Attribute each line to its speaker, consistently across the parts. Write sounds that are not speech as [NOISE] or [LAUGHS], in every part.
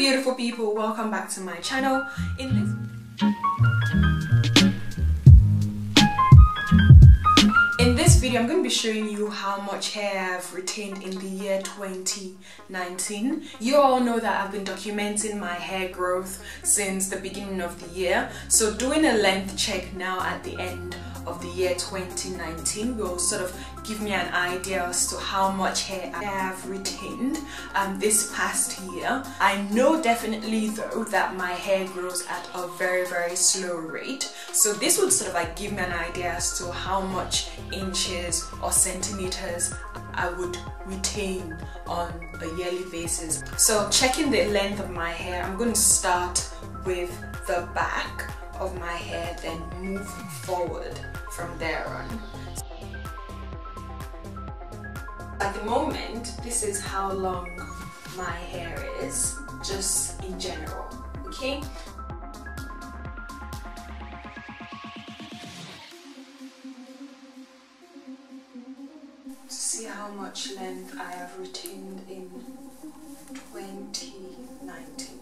Speaker 1: beautiful people welcome back to my channel. In this video i'm going to be showing you how much hair i've retained in the year 2019 you all know that i've been documenting my hair growth since the beginning of the year. So doing a length check now at the end of the year 2019 will sort of give me an idea as to how much hair I have retained um, this past year. I know definitely though that my hair grows at a very very slow rate. So this would sort of like give me an idea as to how much inches or centimeters I would retain on a yearly basis. So checking the length of my hair, I'm going to start with the back of my hair then move forward from there on. At the moment, this is how long my hair is, just in general, okay? How much length I have retained in 2019.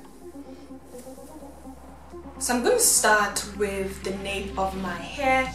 Speaker 1: So I'm going to start with the nape of my hair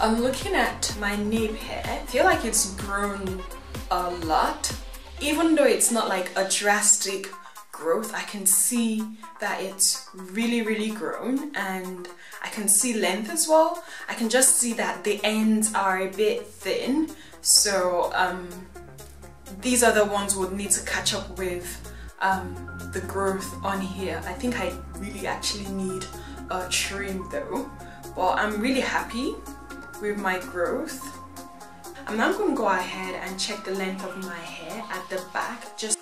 Speaker 1: I'm looking at my nape hair. I feel like it's grown a lot. Even though it's not like a drastic growth, I can see that it's really, really grown and I can see length as well. I can just see that the ends are a bit thin. So um, these other ones would need to catch up with um, the growth on here. I think I really actually need a trim though. But I'm really happy with my growth. I'm now going to go ahead and check the length of my hair at the back just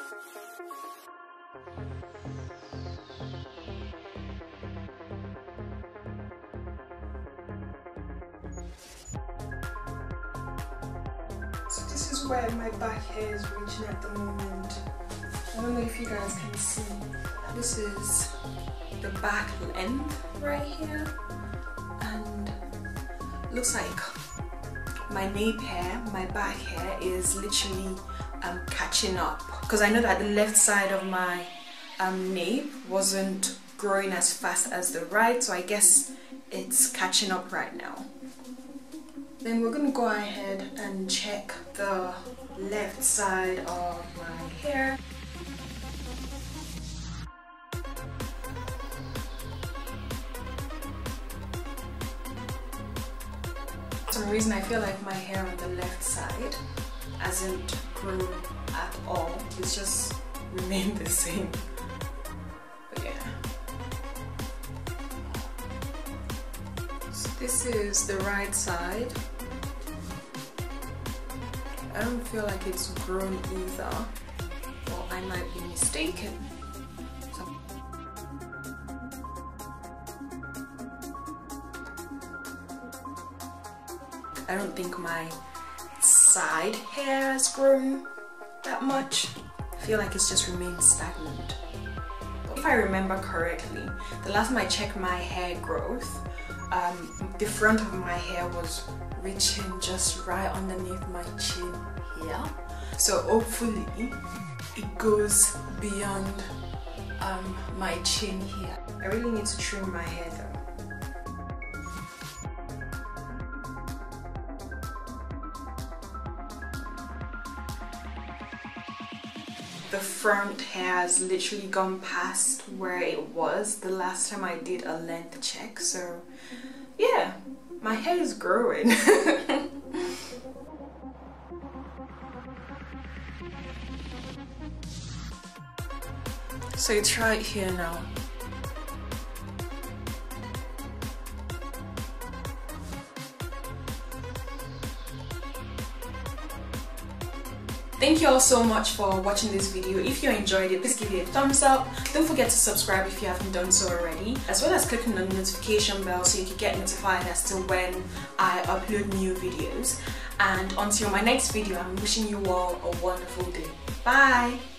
Speaker 1: So this is where my back hair is reaching at the moment. I don't know if you guys can see. This is the back length right here looks like my nape hair, my back hair is literally um, catching up because I know that the left side of my um, nape wasn't growing as fast as the right so I guess it's catching up right now. Then we're going to go ahead and check the left side of my hair. Some reason I feel like my hair on the left side hasn't grown at all. It's just remained the same. But yeah. So this is the right side. I don't feel like it's grown either. Or I might be mistaken. I don't think my side hair has grown that much. I feel like it's just remained stagnant. If I remember correctly, the last time I checked my hair growth, um, the front of my hair was reaching just right underneath my chin here. So hopefully it goes beyond um, my chin here. I really need to trim my hair though. The front has literally gone past where it was. The last time I did a length check so yeah my hair is growing. [LAUGHS] So it's right here now Thank you all so much for watching this video. If you enjoyed it, please give it a thumbs up. Don't forget to subscribe if you haven't done so already, as well as clicking on the notification bell so you can get notified as to when I upload new videos. And until my next video, I'm wishing you all a wonderful day. Bye!